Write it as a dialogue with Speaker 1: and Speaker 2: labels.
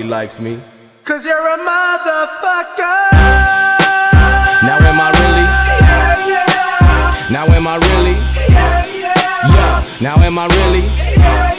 Speaker 1: he likes me.
Speaker 2: Cause you're a motherfucker.
Speaker 1: Now am I really?
Speaker 2: Yeah, yeah,
Speaker 1: Now am I really?
Speaker 2: yeah, yeah,
Speaker 1: Yeah. Now am I really?
Speaker 2: yeah,